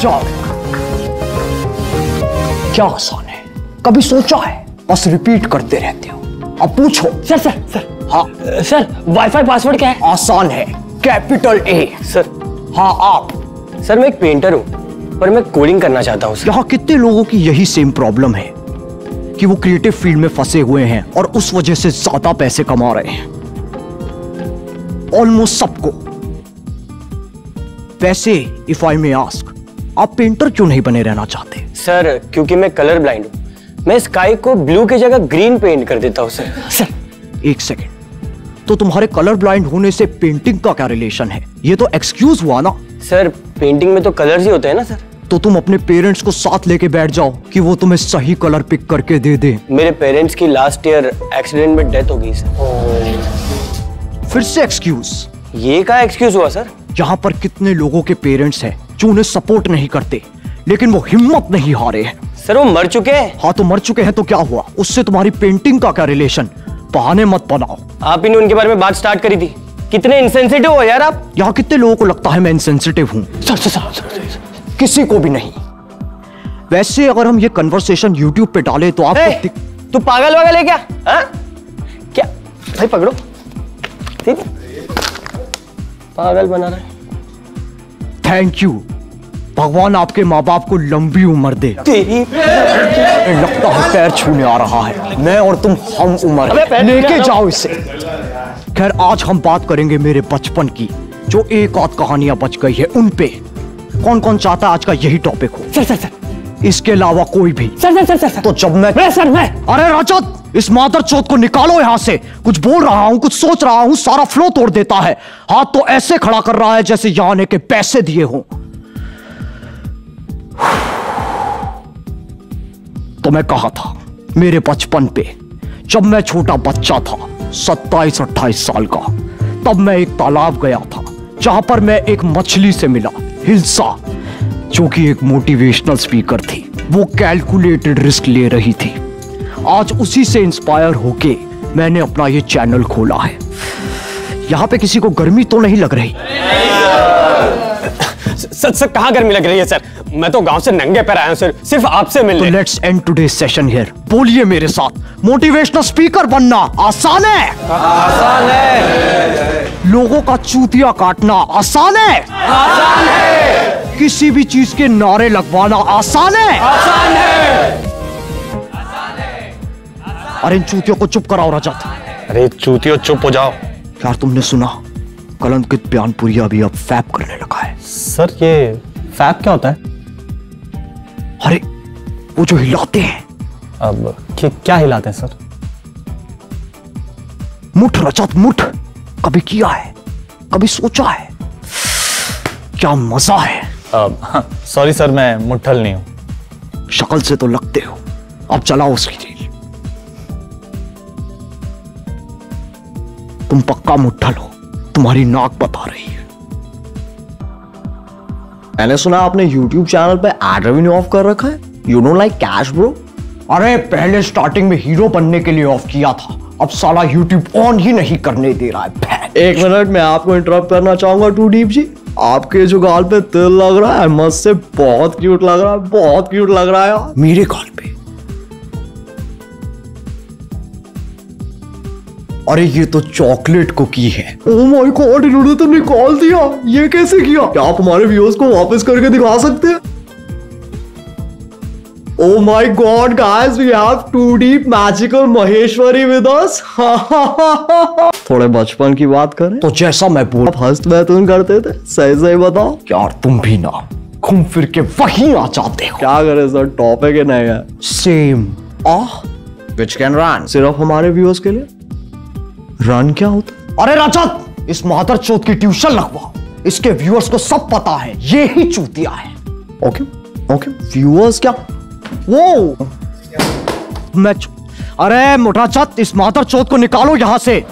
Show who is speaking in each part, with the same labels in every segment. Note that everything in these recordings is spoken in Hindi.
Speaker 1: जॉब क्या आसान है? कभी सोचा है? बस रिपीट करते रहते हो। अब पूछो।
Speaker 2: सर सर सर
Speaker 1: हाँ।
Speaker 2: सर वाईफाई पासवर्ड क्या है?
Speaker 1: आसान है। कैपिटल ए
Speaker 2: सर
Speaker 1: हाँ आप।
Speaker 2: सर मैं एक पेंटर हूँ पर मैं कोडिंग करना चाहता हूँ
Speaker 1: यहाँ कितने लोगों की यही सेम प्रॉब्लम है? कि वो क्रिएटिव फ़ील्ड में फंसे हुए हैं और उस वजह से ज़्यादा पैसे कमा रहे हैं। ऑलमोस्ट सबको। वैसे इफ़ आई मे आस्क आप पेंटर क्यों नहीं बने रहना चाहते?
Speaker 2: सर क्योंकि मैं कलर ब्लाइंड हूँ। मैं स्काई को ब्लू की जगह ग्रीन पेंट कर देता हूँ सर
Speaker 1: सर एक सेकेंड तो तुम्हारे कलर ब्लाइंड होने से पेंटिंग का क्या रिलेशन है? ये तो एक्सक्यूज हुआ ना।
Speaker 2: सर पेंटिंग में तो कलर्स ही होते हैं ना सर
Speaker 1: तो तुम अपने पेरेंट्स को साथ लेके बैठ जाओ कि वो तुम्हें सही कलर पिक करके दे दे।
Speaker 2: मेरे पेरेंट्स की लास्ट ईयर एक्सीडेंट में डेथ हो गई सर
Speaker 1: फिर से एक्सक्यूज
Speaker 2: ये का एक्सक्यूज हुआ सर
Speaker 1: यहाँ पर कितने लोगों के पेरेंट्स हैं? जो उन्हें सपोर्ट नहीं करते लेकिन वो हिम्मत नहीं हारे हैं।
Speaker 2: सर वो मर चुके हैं।
Speaker 1: हाँ तो मर चुके हैं तो क्या हुआ? उससे तुम्हारी पेंटिंग का क्या रिलेशन बहाने मत बनाओ।
Speaker 2: आप ही ने उनके बारे में बात स्टार्ट करी थी। कितने इंसेंसिटिव हो यार आप।
Speaker 1: यहाँ कितने लोगों को लगता है मैं इनसेंसिटिव हूँ? Sir sir sir, sir, sir किसी को भी नहीं। वैसे अगर हम ये कन्वर्सेशन यूट्यूब पे डाले तो आप
Speaker 2: तू पागल वागल है क्या? हाँ? क्या? भाई पकड़ो। ठीक पागल बना रहा है।
Speaker 1: थैंक यू भगवान आपके माँ बाप को लंबी उम्र दे।
Speaker 2: तेरी
Speaker 1: लगता है पैर छूने आ रहा है। मैं और तुम हम उम्र। लेके जाओ इसे। खैर आज हम बात करेंगे मेरे बचपन की जो एक आध कहानियाँ बच गई है उन पे कौन कौन चाहता है आज का यही टॉपिक हो?
Speaker 2: Sir sir sir.
Speaker 1: इसके अलावा कोई भी।
Speaker 2: सर सर सर सर
Speaker 1: तो जब मैं
Speaker 2: मैं सर मैं
Speaker 1: अरे रजत इस मादर चौथ को निकालो यहाँ से। कुछ बोल रहा हूँ कुछ सोच रहा हूँ सारा फ्लो तोड़ देता है। हाथ तो ऐसे खड़ा कर रहा है जैसे यहाँ आने के पैसे दिए हों। तो मैं कहा था मेरे बचपन पे जब मैं छोटा बच्चा था सत्ताईस अट्ठाईस साल का तब मैं एक तालाब गया था जहाँ पर मैं एक मछली से मिला हिल्सा जो कि एक मोटिवेशनल स्पीकर थी वो कैलकुलेटेड रिस्क ले रही थी। आज उसी से इंस्पायर होके मैंने अपना ये चैनल खोला है। यहाँ पे किसी को गर्मी तो नहीं लग रही?
Speaker 2: सर सर कहाँ गर्मी लग रही है सर? मैं तो गाँव से नंगे पैर आया हूँ सर। सिर्फ़ आपसे मिलने।
Speaker 1: तो let's end today session here बोलिए मेरे साथ मोटिवेशनल स्पीकर बनना आसान है?
Speaker 2: आसान है।
Speaker 1: लोगों का चूतिया काटना आसान है?
Speaker 2: आसान है।
Speaker 1: किसी भी चीज़ के नारे लगवाना आसान है?
Speaker 2: आसान है।
Speaker 1: अरे इन चूतियों को चुप कराओ रजत
Speaker 3: अरे चूतियों चुप हो जाओ।
Speaker 1: यार तुमने सुना कलंकित बयानपुरिया अभी अब फैप करने लगा है।
Speaker 3: सर ये फैप क्या होता है?
Speaker 1: अरे वो जो हिलाते हैं।
Speaker 3: अब क्या हिलाते हैं सर?
Speaker 1: मुठ रजत मुठ। कभी किया है कभी सोचा है। क्या मज़ा है।
Speaker 3: सॉरी सर मैं मुट्ठल नहीं हूँ।
Speaker 1: शक्ल से तो लगते हो अब चलाओ उसकी रील। तुम पक्का मुट्ठल हो तुम्हारी नाक बता रही है। मैंने सुना आपने YouTube चैनल पे एड रेवेन्यू ऑफ़ कर रखा है। You don't like cash bro अरे पहले स्टार्टिंग में हीरो बनने के लिए ऑफ़ किया था। अब साला YouTube ऑन ही नहीं करने दे रहा है एक मिनट मैं आपको इंटरप्ट करना चाहूँगा टू डीप जी। आपके जो गाल पे तिल लग रहा है मस्त से बहुत क्यूट लग रहा है बहुत क्यूट लग रहा है यार। मेरे गाल पे। अरे ये तो चॉकलेट कुकी है। ओ माय गॉड इन्होंने तो निकाल दिया। ये कैसे किया? क्या आप हमारे व्यूअर्स को वापस करके दिखा सकते हैं? My god guys we have to deep magical Maheshwari with us थोड़े बचपन की बात करें। तो जैसा मैं बोल आप हस्त बैतून करते थे। सही सही बताओ। यार तुम भी ना घूम फिर के वहीं आ जाते हो। क्या करे सर? टॉपिक ही नहीं है। Same ah which can run सिर्फ़ हमारे व्यूअर्स के लिए? रन क्या होता? अरे रजत इस मादर चौथ की ट्यूशन लगवा। इसके व्यूअर्स को सब पता है ये ही चूतिया है। ओके ओके व्यूअर्स क्या? वो मैं चु- अरे मोटा चत इस मादर चौथ को निकालो यहाँ से।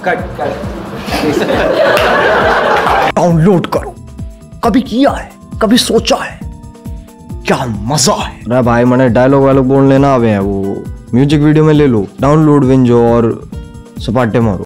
Speaker 1: डाउनलोड करो। कभी किया है कभी सोचा है। क्या मज़ा है।
Speaker 3: अरे भाई मैंने डायलॉग वायलॉग बोल लेना आवे हैं वो। म्यूज़िक वीडियो में ले लो। डाउनलोड विंजो और सपाटे मारो।